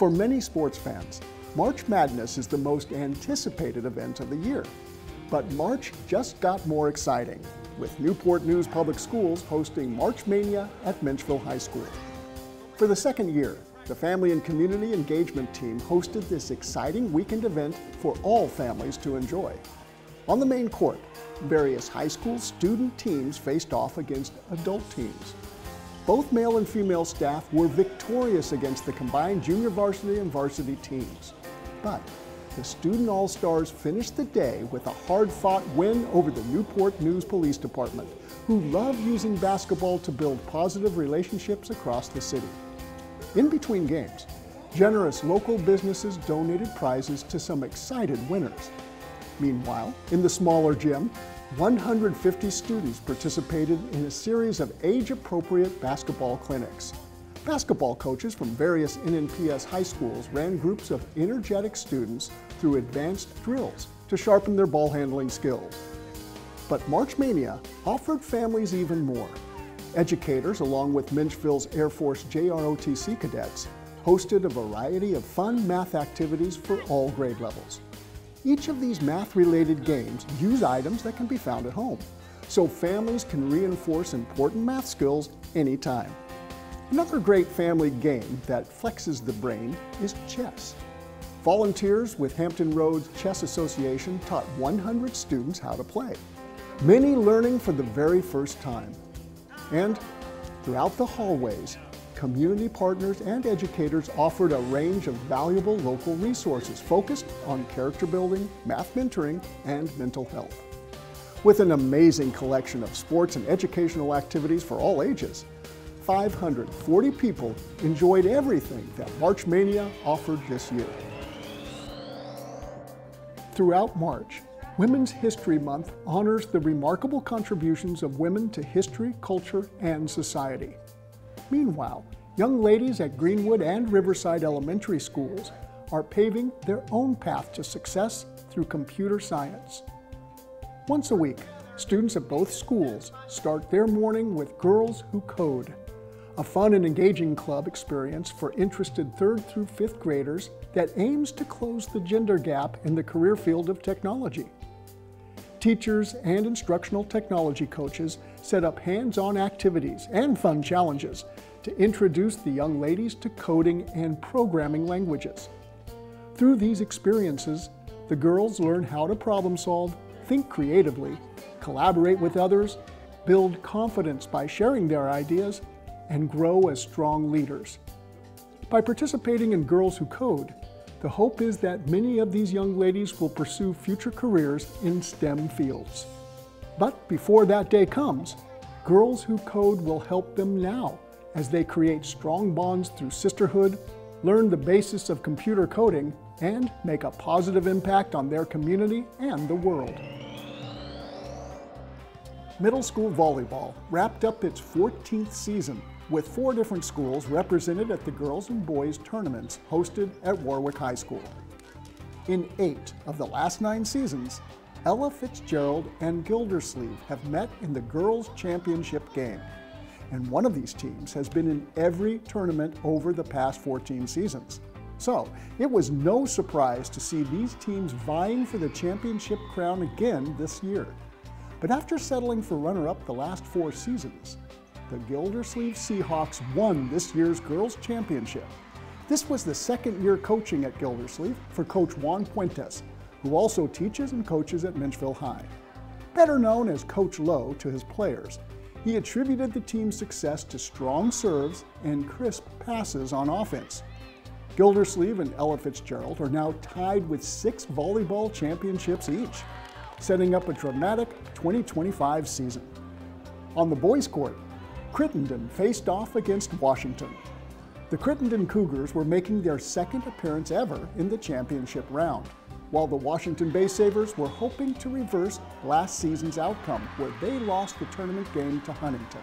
For many sports fans, March Madness is the most anticipated event of the year. But March just got more exciting, with Newport News Public Schools hosting March Mania at Menchville High School. For the second year, the Family and Community Engagement Team hosted this exciting weekend event for all families to enjoy. On the main court, various high school student teams faced off against adult teams. Both male and female staff were victorious against the combined junior varsity and varsity teams. But the Student All-Stars finished the day with a hard-fought win over the Newport News Police Department, who love using basketball to build positive relationships across the city. In between games, generous local businesses donated prizes to some excited winners. Meanwhile, in the smaller gym, 150 students participated in a series of age-appropriate basketball clinics. Basketball coaches from various NNPS high schools ran groups of energetic students through advanced drills to sharpen their ball handling skills. But March Mania offered families even more. Educators, along with Menchville's Air Force JROTC cadets, hosted a variety of fun math activities for all grade levels. Each of these math-related games use items that can be found at home, so families can reinforce important math skills anytime. Another great family game that flexes the brain is chess. Volunteers with Hampton Roads Chess Association taught 100 students how to play, many learning for the very first time. And throughout the hallways, community partners and educators offered a range of valuable local resources focused on character building, math mentoring, and mental health. With an amazing collection of sports and educational activities for all ages, 540 people enjoyed everything that March Mania offered this year. Throughout March, Women's History Month honors the remarkable contributions of women to history, culture, and society. Meanwhile, young ladies at Greenwood and Riverside Elementary Schools are paving their own path to success through computer science. Once a week, students at both schools start their morning with Girls Who Code, a fun and engaging club experience for interested third through fifth graders that aims to close the gender gap in the career field of technology. Teachers and instructional technology coaches set up hands-on activities and fun challenges to introduce the young ladies to coding and programming languages. Through these experiences, the girls learn how to problem solve, think creatively, collaborate with others, build confidence by sharing their ideas, and grow as strong leaders. By participating in Girls Who Code, the hope is that many of these young ladies will pursue future careers in STEM fields. But before that day comes, Girls Who Code will help them now as they create strong bonds through sisterhood, learn the basis of computer coding, and make a positive impact on their community and the world. Middle school volleyball wrapped up its 14th season with four different schools represented at the girls and boys tournaments hosted at Warwick High School. In eight of the last nine seasons, Ella Fitzgerald and Gildersleeve have met in the girls' championship game. And one of these teams has been in every tournament over the past 14 seasons. So it was no surprise to see these teams vying for the championship crown again this year. But after settling for runner-up the last four seasons, the Gildersleeve Seahawks won this year's Girls Championship. This was the second year coaching at Gildersleeve for Coach Juan Puentes, who also teaches and coaches at Menchville High. Better known as Coach Lowe to his players, he attributed the team's success to strong serves and crisp passes on offense. Gildersleeve and Ella Fitzgerald are now tied with six volleyball championships each, setting up a dramatic 2025 season. On the boys' court, Crittenden faced off against Washington. The Crittenden Cougars were making their second appearance ever in the championship round, while the Washington Bay Sabres were hoping to reverse last season's outcome, where they lost the tournament game to Huntington.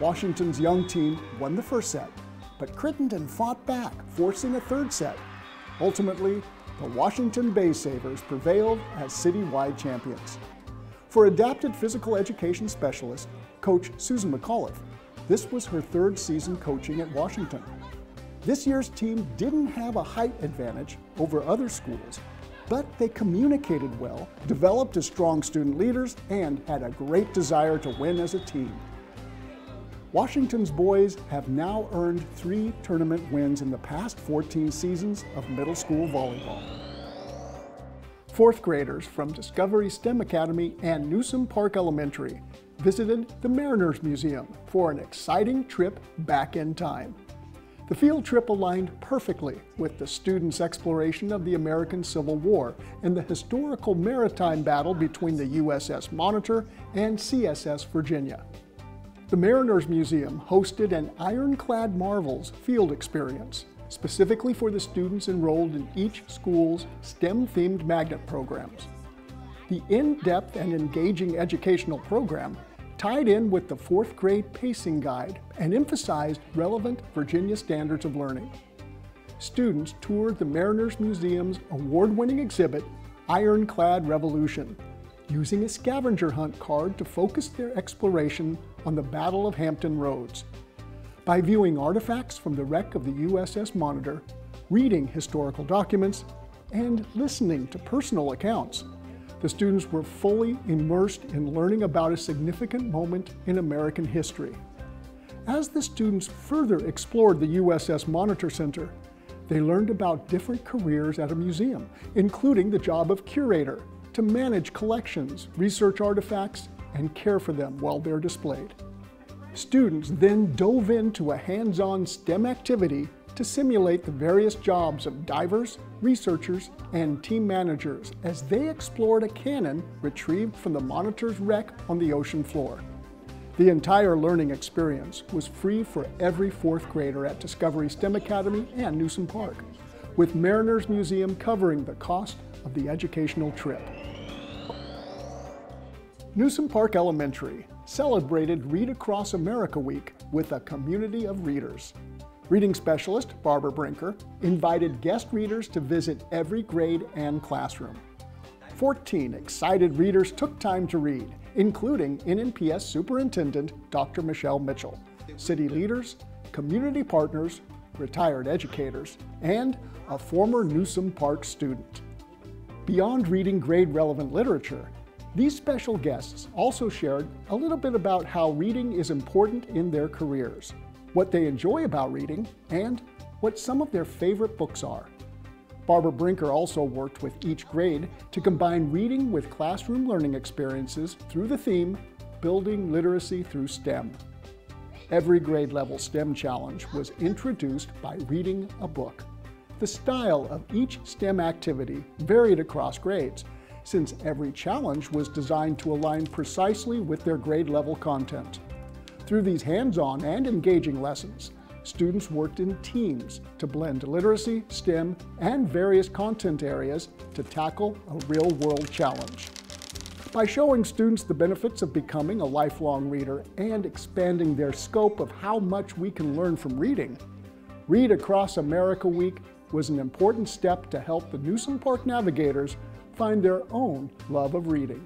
Washington's young team won the first set, but Crittenden fought back, forcing a third set. Ultimately, the Washington Bay Sabres prevailed as citywide champions. For adapted physical education specialist Coach Susan McAuliffe, this was her third season coaching at Washington. This year's team didn't have a height advantage over other schools, but they communicated well, developed as strong student leaders, and had a great desire to win as a team. Washington's boys have now earned three tournament wins in the past 14 seasons of middle school volleyball. Fourth graders from Discovery STEM Academy and Newsome Park Elementary visited the Mariners Museum for an exciting trip back in time. The field trip aligned perfectly with the students' exploration of the American Civil War and the historical maritime battle between the USS Monitor and CSS Virginia. The Mariners Museum hosted an Ironclad Marvels field experience, specifically for the students enrolled in each school's STEM-themed magnet programs. The in-depth and engaging educational program tied in with the fourth grade pacing guide and emphasized relevant Virginia standards of learning. Students toured the Mariners Museum's award-winning exhibit, Ironclad Revolution, using a scavenger hunt card to focus their exploration on the Battle of Hampton Roads. By viewing artifacts from the wreck of the USS Monitor, reading historical documents, and listening to personal accounts, the students were fully immersed in learning about a significant moment in American history. As the students further explored the USS Monitor Center, they learned about different careers at a museum, including the job of curator, to manage collections, research artifacts, and care for them while they're displayed. Students then dove into a hands-on STEM activity to simulate the various jobs of divers, researchers, and team managers as they explored a cannon retrieved from the Monitor's wreck on the ocean floor. The entire learning experience was free for every fourth grader at Discovery STEM Academy and Newsome Park, with Mariners Museum covering the cost of the educational trip. Newsome Park Elementary celebrated Read Across America Week with a community of readers. Reading specialist Barbara Brinker invited guest readers to visit every grade and classroom. 14 excited readers took time to read, including NNPS Superintendent Dr. Michelle Mitchell, city leaders, community partners, retired educators, and a former Newsome Park student. Beyond reading grade relevant literature, these special guests also shared a little bit about how reading is important in their careers, what they enjoy about reading, and what some of their favorite books are. Barbara Brinker also worked with each grade to combine reading with classroom learning experiences through the theme, Building Literacy Through STEM. Every grade level STEM challenge was introduced by reading a book. The style of each STEM activity varied across grades, since every challenge was designed to align precisely with their grade level content. Through these hands-on and engaging lessons, students worked in teams to blend literacy, STEM, and various content areas to tackle a real-world challenge. By showing students the benefits of becoming a lifelong reader and expanding their scope of how much we can learn from reading, Read Across America Week was an important step to help the Newsome Park Navigators find their own love of reading.